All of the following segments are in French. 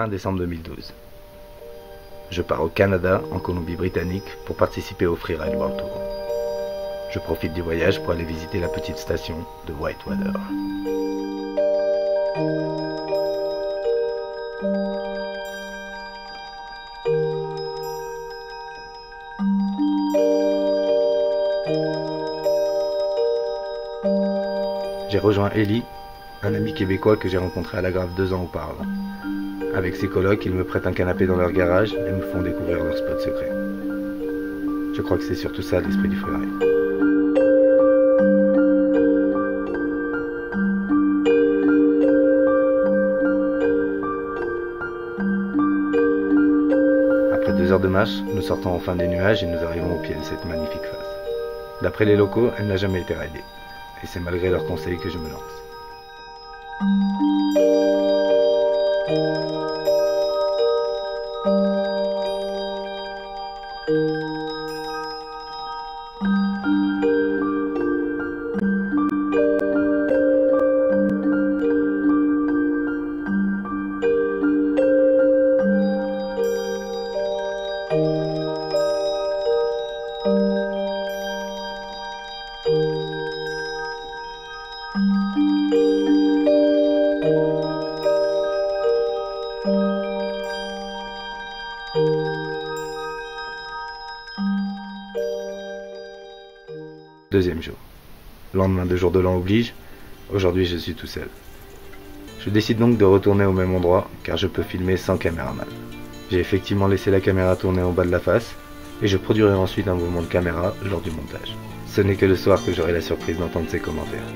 fin décembre 2012. Je pars au Canada, en Colombie-Britannique, pour participer au Freeride World Tour. Je profite du voyage pour aller visiter la petite station de Whitewater. J'ai rejoint Ellie, un ami québécois que j'ai rencontré à la grave deux ans auparavant. Avec ses colocs, ils me prêtent un canapé dans leur garage et me font découvrir leur spot secret. Je crois que c'est surtout ça l'esprit du freeride. Après deux heures de marche, nous sortons enfin des nuages et nous arrivons au pied de cette magnifique face. D'après les locaux, elle n'a jamais été raidée. Et c'est malgré leurs conseils que je me lance. Lendemain de jour de l'an oblige, aujourd'hui je suis tout seul. Je décide donc de retourner au même endroit car je peux filmer sans caméraman. J'ai effectivement laissé la caméra tourner en bas de la face et je produirai ensuite un mouvement de caméra lors du montage. Ce n'est que le soir que j'aurai la surprise d'entendre ses commentaires.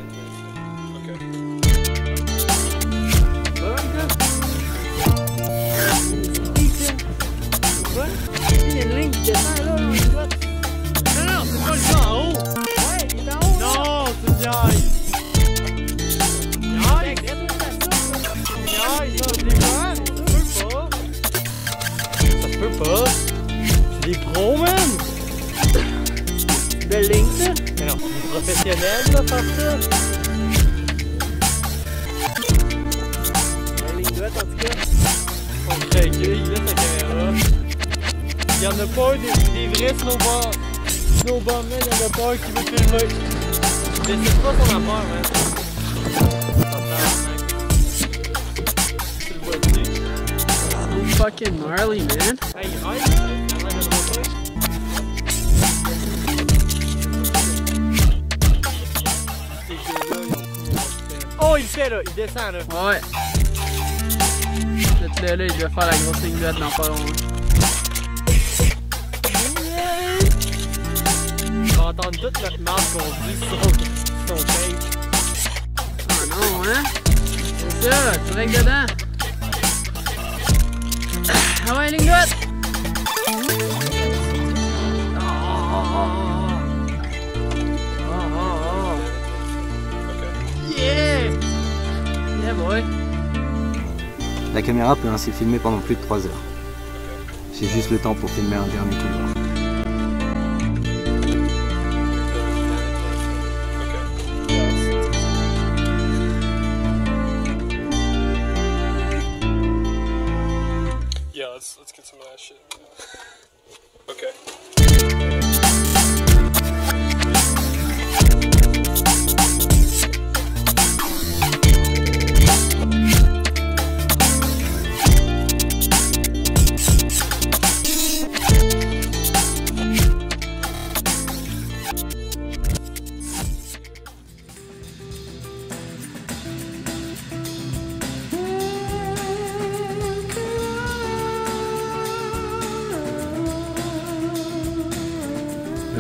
Pas. C'est des pros, ligne, ça. Non, là, ça. En tout cas. On il laisse la caméra. Il y en a pas un des, des vrais snowboard. Snowboardmen, il y en a pas un qui veut filmer. Mais c'est pas son affaire, man. So fucking gnarly, man. Hey, couru. Oh, il le fait, là. Il descend, là. Ouais. Cette là, là, il devait faire la grosse ligne droite dans pas long. Entendre toute notre marque qu'on dit sur son, son tape. Ah non, hein? C'est ça, tu règles dedans. Ah ouais, ligne droite. Oh, oh, oh. Yeah! Yeah, boy. La caméra peut ainsi filmer pendant plus de 3 heures. J'ai juste le temps pour filmer un dernier couloir. That shit.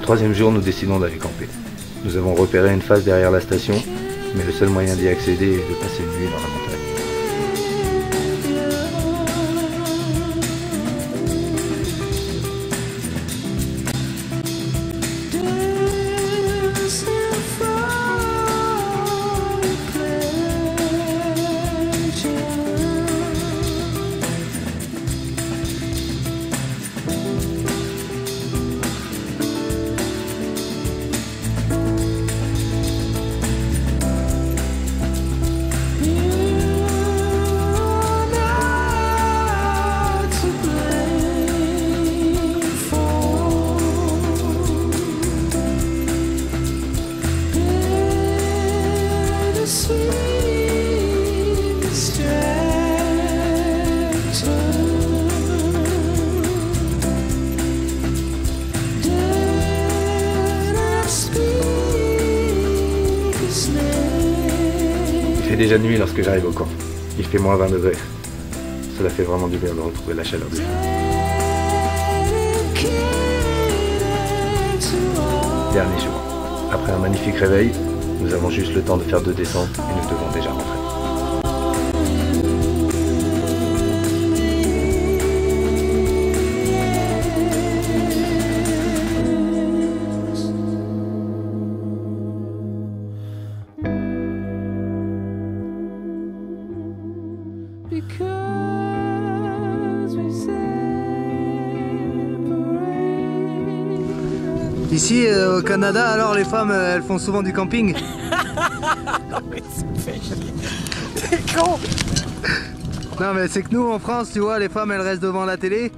Troisième jour, nous décidons d'aller camper. Nous avons repéré une face derrière la station, mais le seul moyen d'y accéder est de passer une nuit dans la montagne. Il fait déjà nuit lorsque j'arrive au camp. Il fait moins 20 degrés. Cela fait vraiment du bien de retrouver la chaleur. Dernier jour. Après un magnifique réveil, nous avons juste le temps de faire deux descentes et nous devons déjà rentrer. Ici euh, au Canada, alors les femmes euh, elles font souvent du camping. T'es con! Non mais c'est que nous en France, tu vois, les femmes elles restent devant la télé.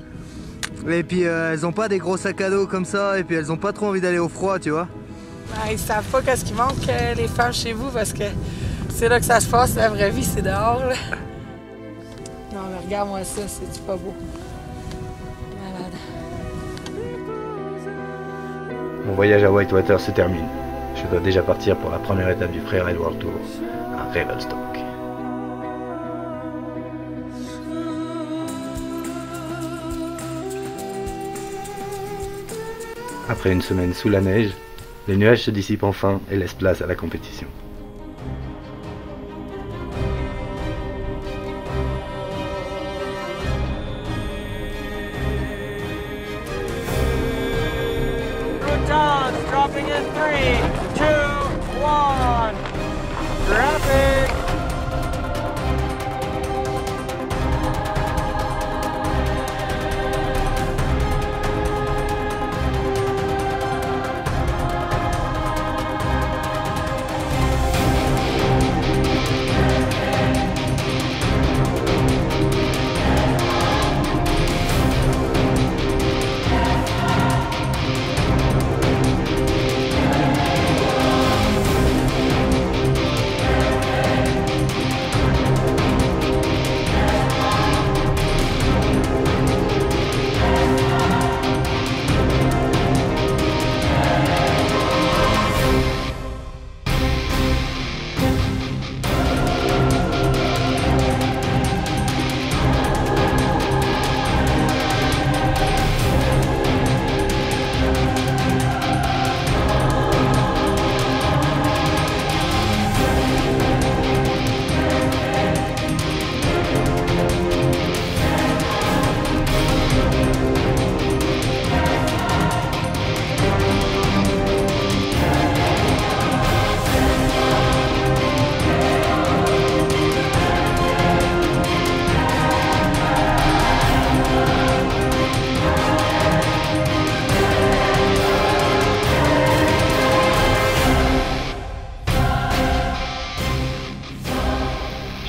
Et puis euh, elles ont pas des gros sacs à dos comme ça, et puis elles ont pas trop envie d'aller au froid, tu vois. Ben, ils savent pas qu'est-ce qui manque euh, les femmes chez vous parce que c'est là que ça se passe, la vraie vie c'est dehors là. Non mais regarde-moi ça, c'est pas beau. Mon voyage à Whitewater se termine. Je dois déjà partir pour la première étape du Freeride World Tour, à Revelstoke. Après une semaine sous la neige, les nuages se dissipent enfin et laissent place à la compétition. Dropping in three, two, one. Drop it.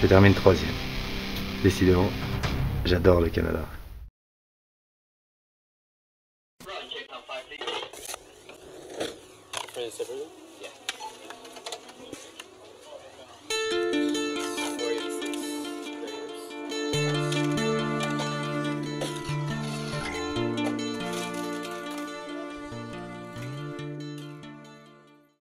Je termine troisième. Décidément, j'adore le Canada.